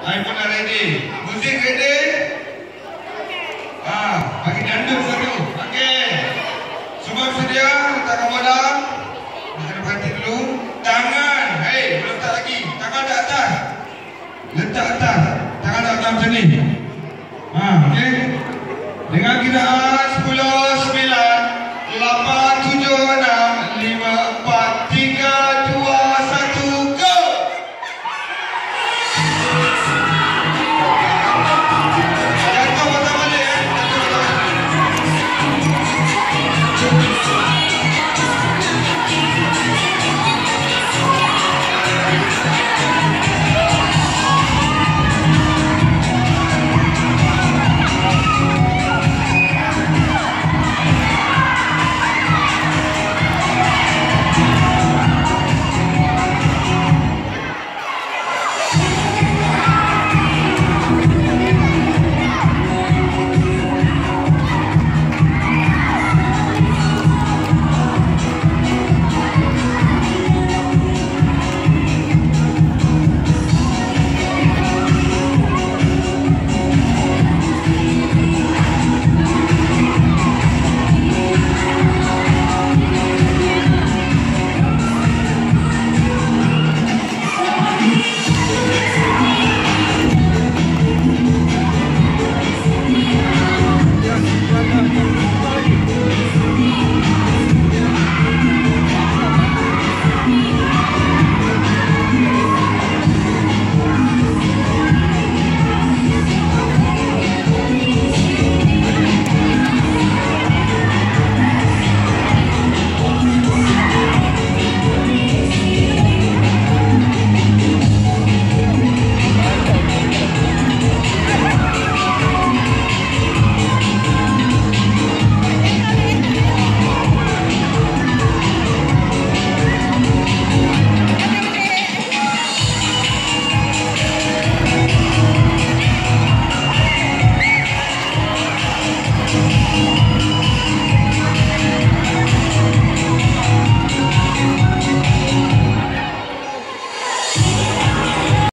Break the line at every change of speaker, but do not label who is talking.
Iphone dah ready Muzik ready ha, Ah, bagi dandut satu Okey. Semua sedia? Letakkan kemodang Harap berhenti dulu. Tangan. Hei, belum letak lagi. Tangan tak atas. Letak atas. Tangan tak atas macam ni. Ah, okey. Dengan kiraan 10, 9 8, 7, 6